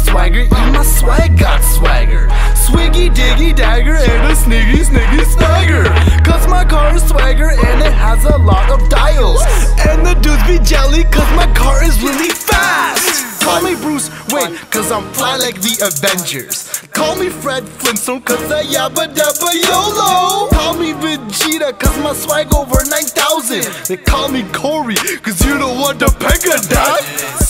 bragging swagger, yeah, my swag got swagger. Swiggy diggy dagger and a sniggy sniggy swagger. Cause my car is swagger and it has a lot of dials. And the dudes be jelly cause my car is really fast. Call me Bruce Wayne cause I'm fly like the Avengers. Call me Fred Flintstone cause I yabba dabba YOLO. Call me Vegeta cause my swag over 9,000. They call me Corey cause you don't want to pick a dot.